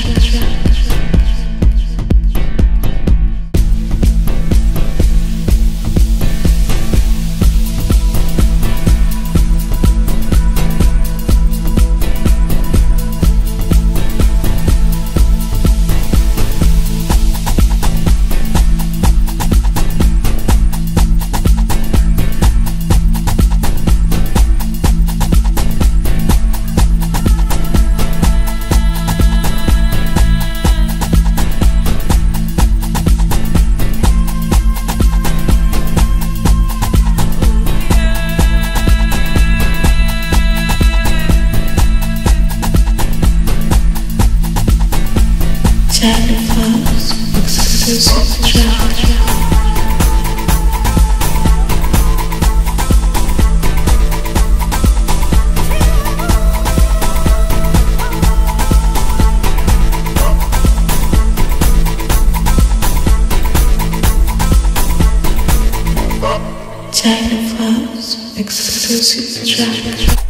track. Sacrifice, exclusive track. Technoflows exclusive track.